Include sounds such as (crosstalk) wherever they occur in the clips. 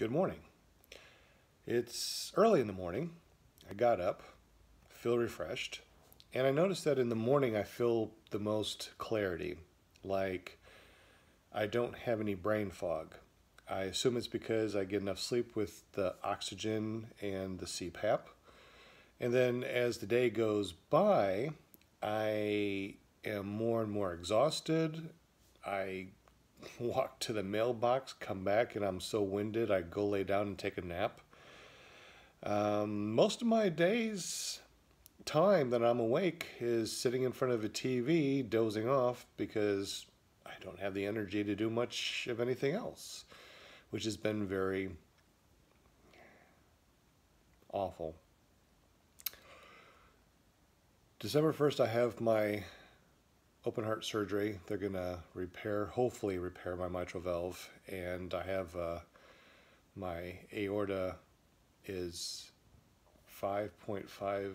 Good morning. It's early in the morning. I got up, feel refreshed, and I noticed that in the morning I feel the most clarity, like I don't have any brain fog. I assume it's because I get enough sleep with the oxygen and the CPAP. And then as the day goes by, I am more and more exhausted. I (laughs) walk to the mailbox, come back, and I'm so winded I go lay down and take a nap. Um, most of my days time that I'm awake is sitting in front of a TV dozing off because I don't have the energy to do much of anything else, which has been very awful. December 1st, I have my open heart surgery. They're going to repair, hopefully, repair my mitral valve, and I have uh, my aorta is 5.5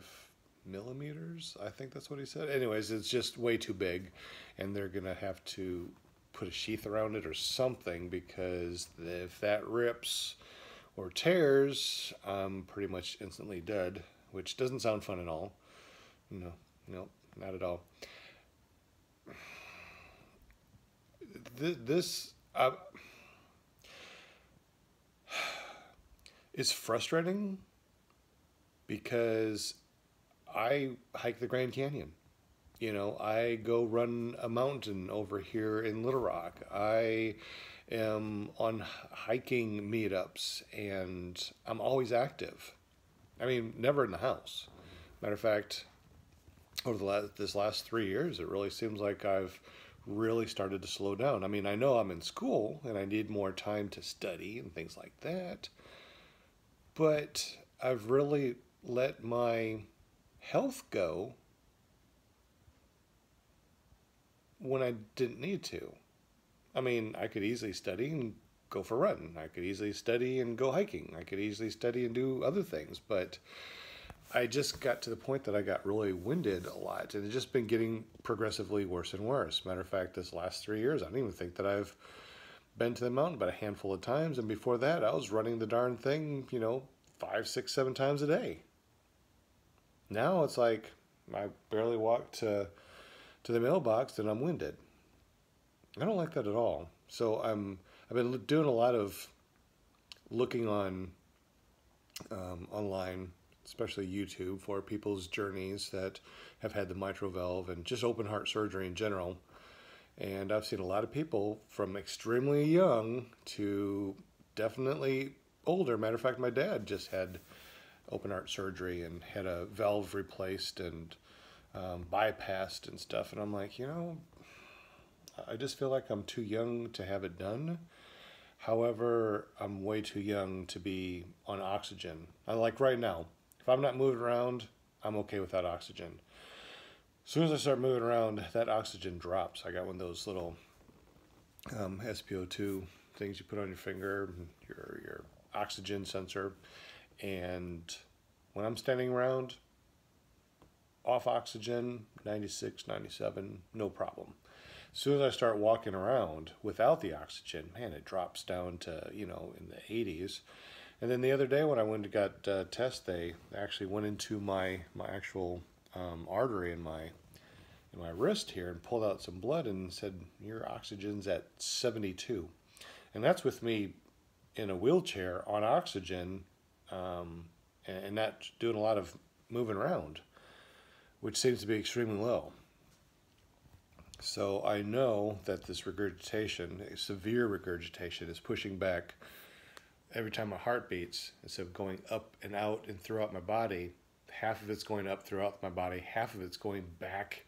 millimeters. I think that's what he said. Anyways, it's just way too big, and they're gonna have to put a sheath around it or something because if that rips or tears, I'm pretty much instantly dead, which doesn't sound fun at all. No, no, not at all. This uh, is frustrating because I hike the Grand Canyon. You know, I go run a mountain over here in Little Rock. I am on hiking meetups and I'm always active. I mean, never in the house. Matter of fact, over the last this last three years, it really seems like I've really started to slow down. I mean, I know I'm in school and I need more time to study and things like that, but I've really let my health go when I didn't need to. I mean, I could easily study and go for a run. I could easily study and go hiking. I could easily study and do other things, but I just got to the point that I got really winded a lot, and it's just been getting progressively worse and worse. Matter of fact, this last three years, I don't even think that I've been to the mountain but a handful of times, and before that, I was running the darn thing, you know, five, six, seven times a day. Now it's like I barely walk to to the mailbox and I'm winded. I don't like that at all. So I'm I've been doing a lot of looking on um, online, especially YouTube, for people's journeys that have had the mitral valve and just open heart surgery in general. And I've seen a lot of people from extremely young to definitely older. Matter of fact, my dad just had open heart surgery and had a valve replaced and um, bypassed and stuff. And I'm like, you know, I just feel like I'm too young to have it done. However, I'm way too young to be on oxygen. I like right now, if I'm not moving around, I'm okay without oxygen. As soon as I start moving around, that oxygen drops. I got one of those little um, SpO2 things you put on your finger, your your oxygen sensor, and when I'm standing around, off oxygen, 96, 97, no problem. As soon as I start walking around without the oxygen, man, it drops down to, you know, in the 80s. And then the other day when I went and got uh, test, they actually went into my, my actual um, artery in my, in my wrist here and pulled out some blood and said, your oxygen's at 72. And that's with me in a wheelchair on oxygen um, and, and not doing a lot of moving around, which seems to be extremely low. So I know that this regurgitation, severe regurgitation, is pushing back every time my heart beats. Instead of going up and out and throughout my body, half of it's going up throughout my body, half of it's going back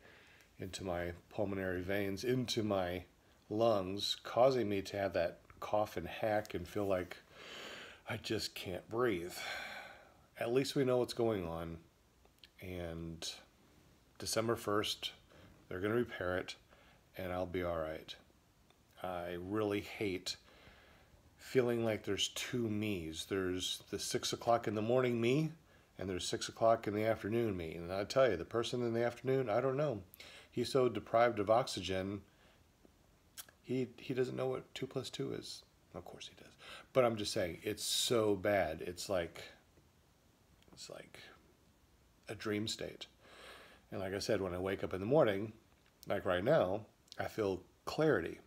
into my pulmonary veins, into my lungs, causing me to have that cough and hack and feel like I just can't breathe. At least we know what's going on. And December 1st, they're going to repair it, and I'll be all right. I really hate feeling like there's two me's. There's the six o'clock in the morning me, and there's six o'clock in the afternoon me. And I tell you, the person in the afternoon, I don't know. He's so deprived of oxygen, he he doesn't know what two plus two is. Of course he does. But I'm just saying, it's so bad. It's like, it's like a dream state. And like I said, when I wake up in the morning, like right now, I feel clarity.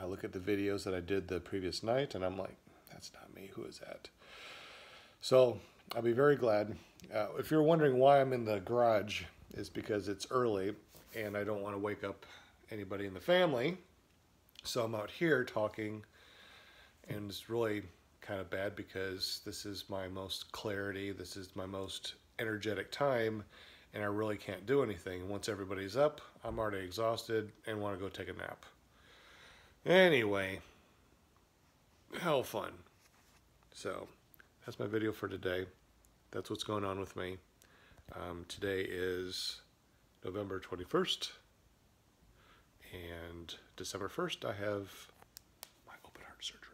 I look at the videos that I did the previous night and I'm like, that's not me. Who is that? So I'll be very glad. Uh, if you're wondering why I'm in the garage, is because it's early and I don't want to wake up anybody in the family. So I'm out here talking, and it's really kind of bad because this is my most clarity, this is my most energetic time, and I really can't do anything. Once everybody's up, I'm already exhausted and want to go take a nap. Anyway, hell fun. So that's my video for today. That's what's going on with me. Um, today is November 21st, and December 1st, I have my open heart surgery.